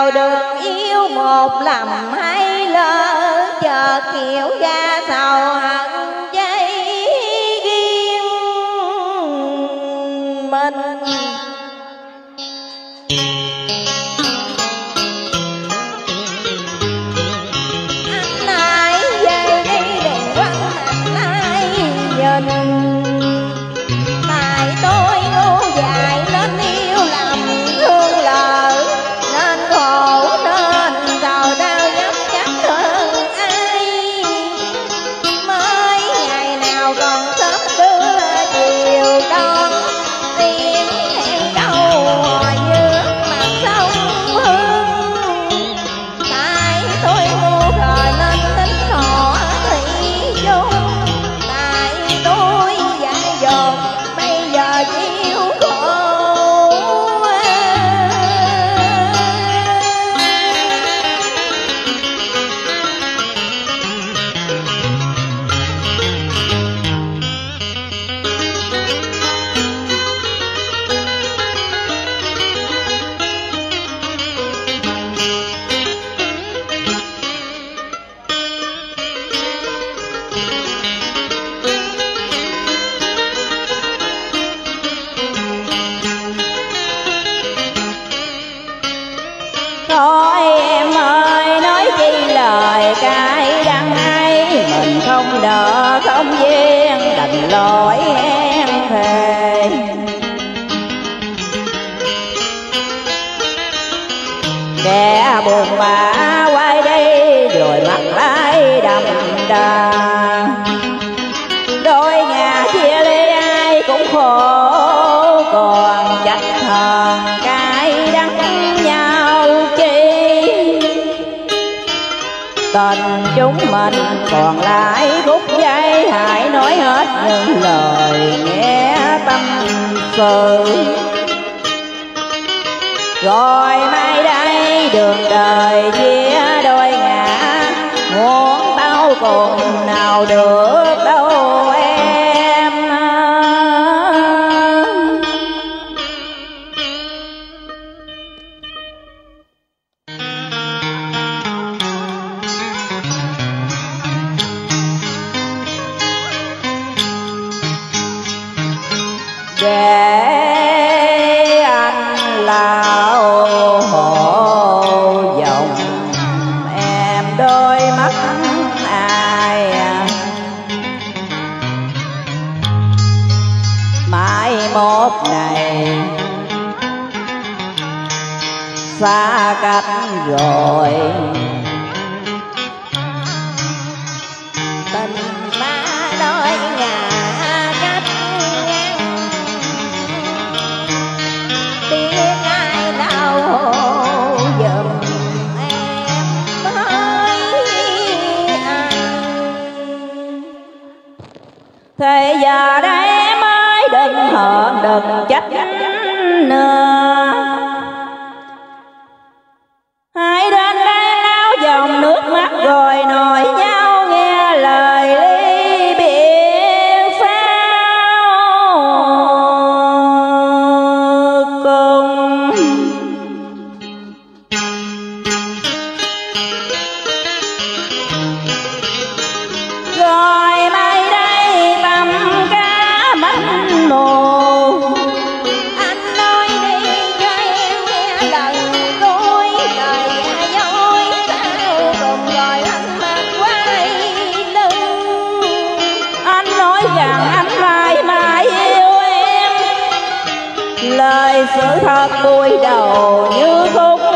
nào được yêu một lầm hay lỡ chờ hiểu ra sầu hận dây ghim mình. lỗi em thề kẻ buồn bã quay đây rồi mặt lái đầm đầm. tình chúng mình. Còn lại khúc dây hãy nói hết những lời nghe tâm sự. Rồi mai đây đường đời chia đôi ngã muốn bao cùng nào được? sao hổ dòng. Em đôi mắt ai à? mãi một ngày xa cách rồi. đây mới đừng hờn đừng trách nữa rằng anh mãi mãi yêu em. Lời sự thật cúi đầu như khúc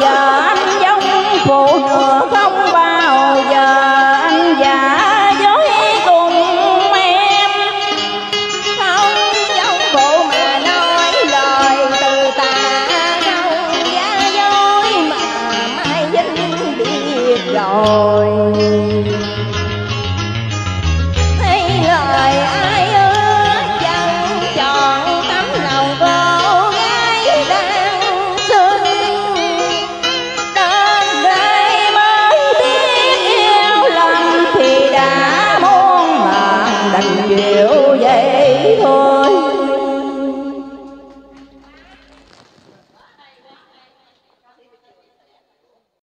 giờ